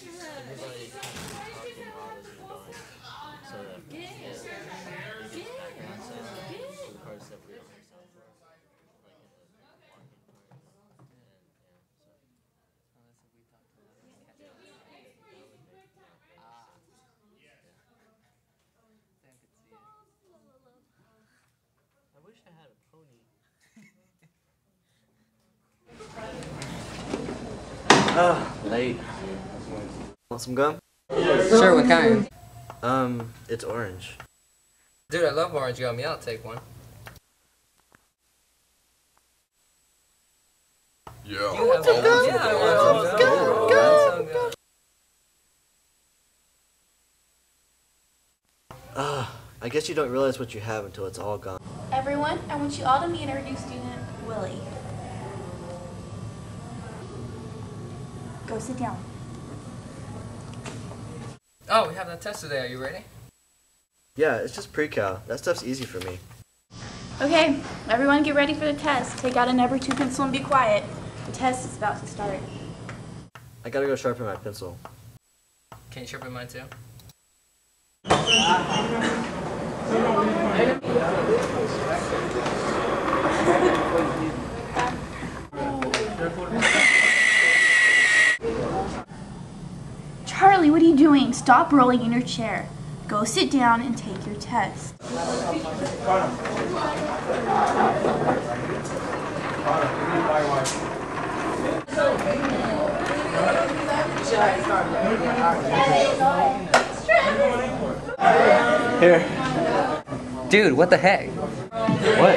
that yeah, Ah. I wish I had a pony. Ah, late. Want some gum? Sure, what kind? Um, it's orange. Dude, I love orange gum. Yeah, I'll take one. Yeah. You have one? Yeah, I want some gum. Go, some gum. Ah, I guess you don't realize what you have until it's all gone. Everyone, I want you all to meet our new student, Willie. Go sit down. Oh, we have that test today. Are you ready? Yeah, it's just pre-cal. That stuff's easy for me. Okay, everyone get ready for the test. Take out a number two pencil and be quiet. The test is about to start. I gotta go sharpen my pencil. Can you sharpen mine too? Uh, Charlie, what are you doing? Stop rolling in your chair. Go sit down and take your test. Here. Dude, what the heck? What?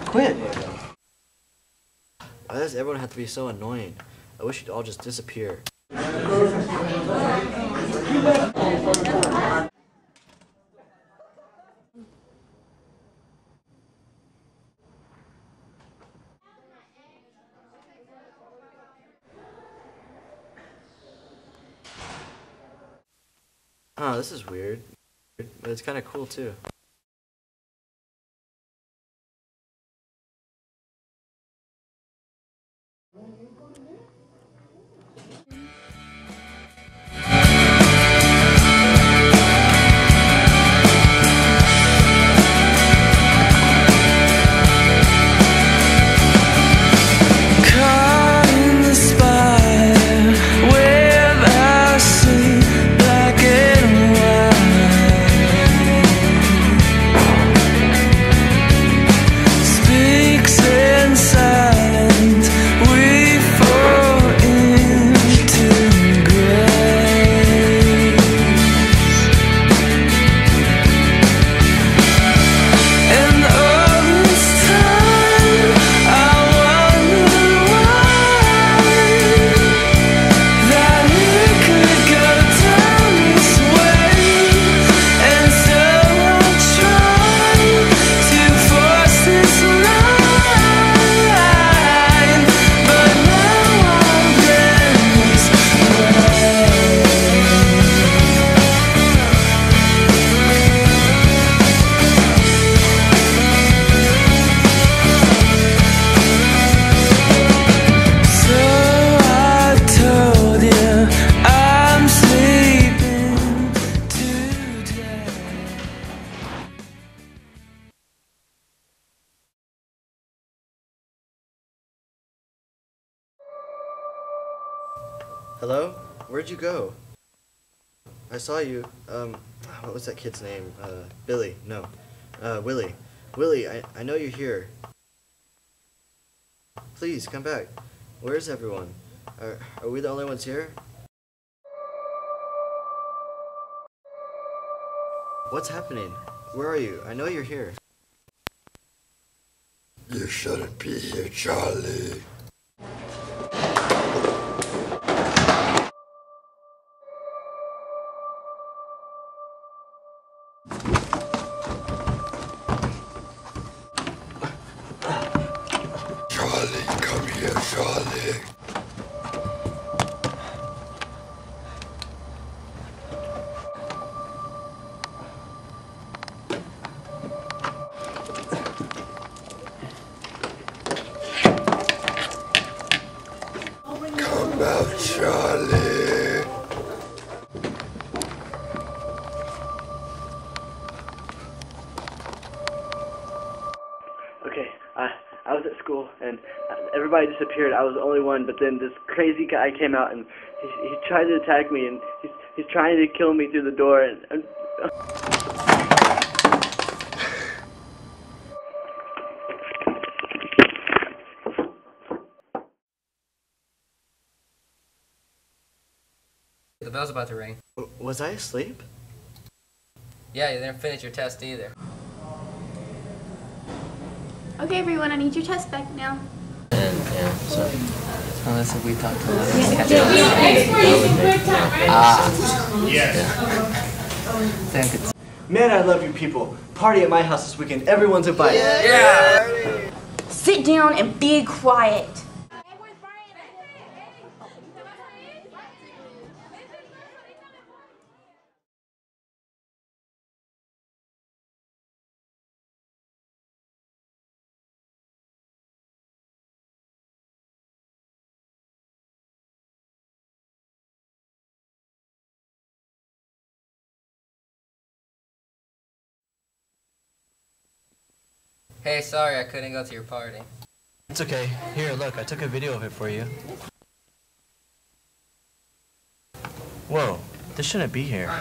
quit! Why does everyone have to be so annoying? I wish you'd all just disappear. Oh, this is weird. But it's kind of cool too. Hello? Where'd you go? I saw you. Um, what was that kid's name? Uh, Billy. No. Uh, Willie. Willie, I, I know you're here. Please, come back. Where's everyone? Are, are we the only ones here? What's happening? Where are you? I know you're here. You shouldn't be here, Charlie. Here, school and everybody disappeared. I was the only one, but then this crazy guy came out and he he tried to attack me and he's he's trying to kill me through the door and. and The bell's about to ring. W- Was I asleep? Yeah, you didn't finish your test either. Okay, everyone, I need your test back now. And yeah, so Unless if we talk to Ah. Yes. Yeah. Thank Man, I love you people. Party at my house this weekend. Everyone's invited. Yeah. Sit down and be quiet. Hey, sorry I couldn't go to your party. It's okay. Here, look, I took a video of it for you. Whoa, this shouldn't be here.